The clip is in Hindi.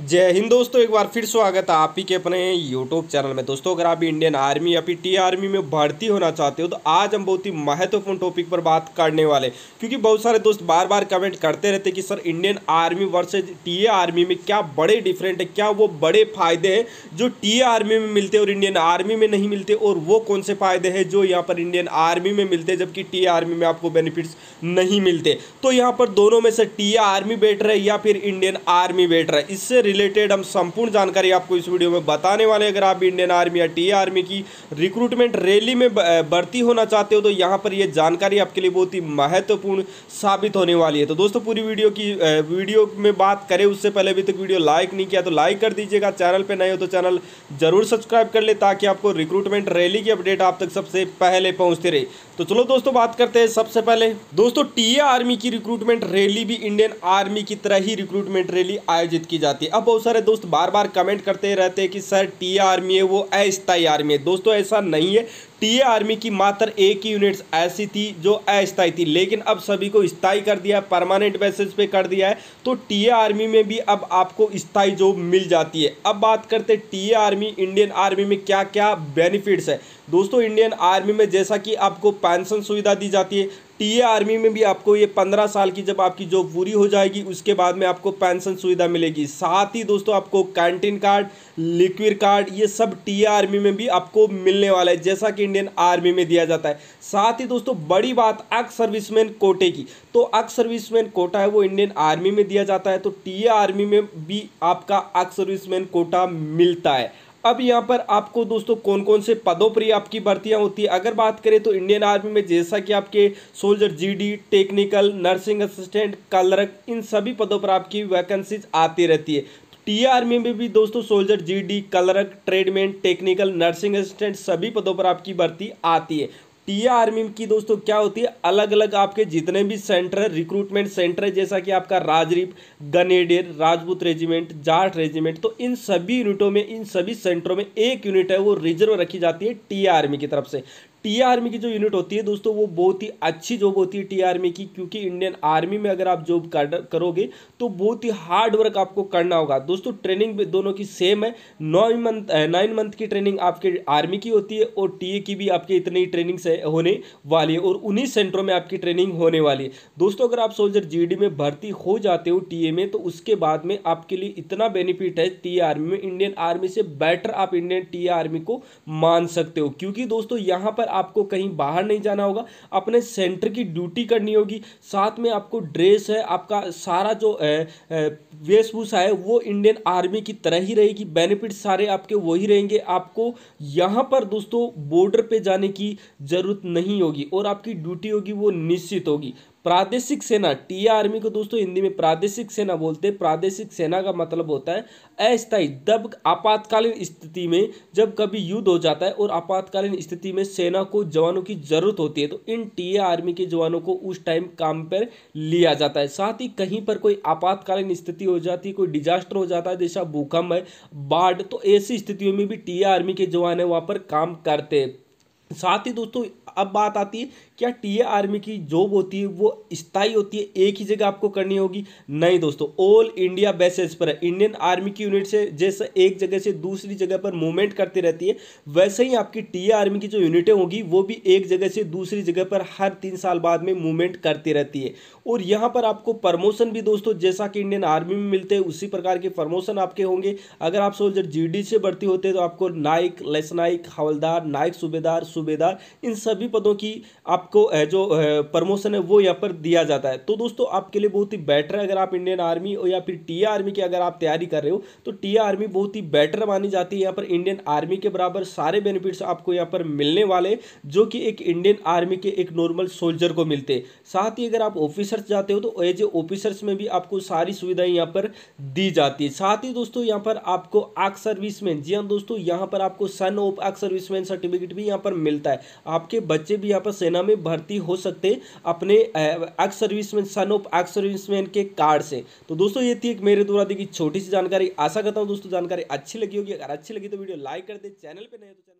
जय हिंद दोस्तों, एक बार फिर स्वागत है आप ही के अपने यूट्यूब चैनल में। दोस्तों, अगर आप इंडियन आर्मी या फिर टी आर्मी में भर्ती होना चाहते हो तो आज हम बहुत ही महत्वपूर्ण टॉपिक पर बात करने वाले क्योंकि बहुत सारे दोस्त बार बार कमेंट करते रहते कि, sir Indian army versus T army में क्या बड़े डिफरेंट है, क्या वो बड़े फ़ायदे हैं जो टी आर्मी में मिलते और इंडियन आर्मी में नहीं मिलते? और वो कौन से फ़ायदे हैं जो यहाँ पर इंडियन आर्मी में मिलते जबकि टी आर्मी में आपको बेनिफिट्स नहीं मिलते? तो यहाँ पर दोनों में से टी आर्मी बेटर है या फिर इंडियन आर्मी बेटर है? इससे रिलेटेड हम संपूर्ण जानकारी आपको इस वीडियो में बताने वाले हैं। अगर आप इंडियन आर्मी या टी आर्मी की रिक्रूटमेंट रैली में भर्ती होना चाहते हो तो यहाँ पर यह जानकारी आपके लिए बहुत ही महत्वपूर्ण साबित होने वाली है। तो दोस्तों, पूरी वीडियो की वीडियो में बात करें, उससे पहले अभी तक वीडियो लाइक नहीं किया तो लाइक कर दीजिएगा। चैनल पर नए हो तो चैनल ज़रूर सब्सक्राइब कर ले, ताकि आपको रिक्रूटमेंट रैली की अपडेट आप तक सबसे पहले पहुँचते रहे। तो चलो दोस्तों, बात करते हैं सबसे पहले। दोस्तों टीए आर्मी की रिक्रूटमेंट रैली भी इंडियन आर्मी की तरह ही रिक्रूटमेंट रैली आयोजित की जाती है। अब बहुत सारे दोस्त बार बार कमेंट करते रहते हैं कि, सर टी आर्मी है वो अस्थायी आर्मी है दोस्तों, ऐसा नहीं है। टी आर्मी की मात्र एक ही यूनिट्स ऐसी थी जो अस्थायी थी, लेकिन अब सभी को स्थायी कर दिया है परमानेंट बेसिस पे कर दिया है। तो टी आर्मी में भी अब आपको स्थायी जॉब मिल जाती है। अब बात करते टी आर्मी, इंडियन आर्मी में क्या क्या बेनिफिट्स है। दोस्तों, इंडियन आर्मी में जैसा कि आपको पेंशन सुविधा दी जाती है टी आर्मी में भी आपको ये पंद्रह साल की जब आपकी जॉब पूरी हो जाएगी, उसके बाद में आपको पेंशन सुविधा मिलेगी। साथ ही दोस्तों, आपको कैंटीन कार्ड लिक्विड कार्ड ये सब टी आर्मी में भी आपको मिलने वाला है। जैसा कि इंडियन आर्मी में दिया जाता है। साथ ही दोस्तों, बड़ी बात अक्स सर्विसमैन कोटे की। तो अक्स सर्विसमैन कोटा है, वो इंडियन आर्मी में दिया जाता है। तो टी आर्मी में भी आपका अक्स सर्विसमैन कोटा मिलता है। अब यहाँ पर आपको दोस्तों कौन कौन से पदों पर ही आपकी भर्तियाँ होती है? अगर बात करें तो इंडियन आर्मी में जैसा कि आपके soldier, GD, technical, nursing assistant, clerk, इन सभी पदों पर आपकी वैकेंसीज आती रहती है। टी आर्मी में भी दोस्तों, soldier, GD, clerk, tradesman, technical, nursing assistant, सभी पदों पर आपकी भर्ती आती है। टी आर्मी की दोस्तों, क्या होती है? अलग अलग आपके जितने भी सेंटर है, रिक्रूटमेंट सेंटर है, जैसा कि आपका राजरीप grenadier, Rajput regiment, Jat regiment तो इन सभी यूनिटों में, इन सभी सेंटरों में एक यूनिट है, वो रिज़र्व रखी जाती है टी आर्मी की तरफ़ से। टी आर्मी की जो यूनिट होती है दोस्तों, वो बहुत ही अच्छी जॉब होती है टी आर्मी की, क्योंकि इंडियन आर्मी में अगर आप जॉब करोगे तो बहुत ही हार्ड वर्क आपको करना होगा। दोस्तों ट्रेनिंग भी दोनों की सेम है। नौ मंथ नाइन मंथ की ट्रेनिंग आपके आर्मी की होती है और टीए की भी आपके इतनी ट्रेनिंग से होने वाली है और उन्हीं सेंटरों में आपकी ट्रेनिंग होने वाली है। दोस्तों, अगर आप सोल्जर जीडी में भर्ती हो जाते हो टीए में तो उसके बाद में आपके लिए इतना बेनिफिट है टी आर्मी में इंडियन आर्मी से बेटर आप इंडियन टी आर्मी को मान सकते हो। क्योंकि दोस्तों, यहाँ पर आपको कहीं बाहर नहीं जाना होगा। अपने सेंटर की ड्यूटी करनी होगी। साथ में आपको ड्रेस है, आपका सारा जो वेशभूषा है, वो इंडियन आर्मी की तरह ही रहेगी। बेनिफिट सारे आपके वही रहेंगे। आपको यहाँ पर दोस्तों बॉर्डर पर जाने की ज़रूरत नहीं होगी और आपकी ड्यूटी होगी वो निश्चित होगी। प्रादेशिक सेना, टीए आर्मी को दोस्तों हिंदी में प्रादेशिक सेना बोलते हैं। प्रादेशिक सेना का मतलब होता है अस्थायी, जब आपातकालीन स्थिति में, जब कभी युद्ध हो जाता है और आपातकालीन स्थिति में सेना को, जवानों की ज़रूरत होती है तो इन टीए आर्मी के जवानों को उस टाइम काम पर लिया जाता है। साथ ही कहीं पर कोई आपातकालीन स्थिति हो जाती है, कोई डिजास्टर हो जाता है, जैसा भूकंप है, बाढ़ तो ऐसी स्थितियों में भी टीए आर्मी के जवान है, वहाँ पर काम करते हैं। साथ ही दोस्तों अब बात आती है, क्या टी आर्मी की जॉब होती है, वो स्थायी होती है, एक ही जगह आपको करनी होगी? नहीं दोस्तों, ऑल इंडिया बेसिस पर इंडियन आर्मी की यूनिट से जैसे एक जगह से दूसरी जगह पर मूवमेंट करती रहती है, वैसे ही आपकी टीए आर्मी की जो यूनिटें होगी, वो भी एक जगह से दूसरी जगह पर हर तीन साल बाद में मूवमेंट करती रहती है। और यहाँ पर आपको प्रमोशन भी दोस्तों, जैसा कि इंडियन आर्मी में मिलते हैं, उसी प्रकार के प्रमोशन आपके होंगे। अगर आप सोल्जर जीडी से भर्ती होते तो आपको नाइक लेसनाइक हवलदार नाइक सूबेदार सूबेदार, इन सभी पदों की आपको जो प्रमोशन है, वो यहाँ पर दिया जाता है। तो दोस्तों, आपके लिए बहुत ही बेटर है, अगर आप इंडियन आर्मी या फिर टी आर्मी की अगर आप तैयारी कर रहे हो तो टी आर्मी बहुत ही बेटर मानी जाती है। यहाँ पर इंडियन आर्मी के बराबर सारे बेनिफिट्स आपको यहाँ पर मिलने वाले जो कि एक इंडियन आर्मी के एक नॉर्मल सोल्जर को मिलते साथ ही अगर आप ऑफिसर्स जाते हो तो एज ए ऑफिसर्स में भी आपको सारी सुविधाएँ यहाँ पर दी जाती है। साथ ही दोस्तों, यहाँ पर आपको आक सर्विसमैन, जी हाँ दोस्तों, यहाँ पर आपको son of ex serviceman certificate भी यहाँ पर मिलता है। आपके बच्चे भी यहाँ पर सेना में भर्ती हो सकते अपने ex serviceman, son of ex serviceman के कार्ड से। तो दोस्तों, ये थी एक मेरे द्वारा दी छोटी सी जानकारी। आशा करता हूँ दोस्तों, जानकारी अच्छी लगी होगी। अगर अच्छी लगी तो वीडियो लाइक कर दे, चैनल पर नहीं तो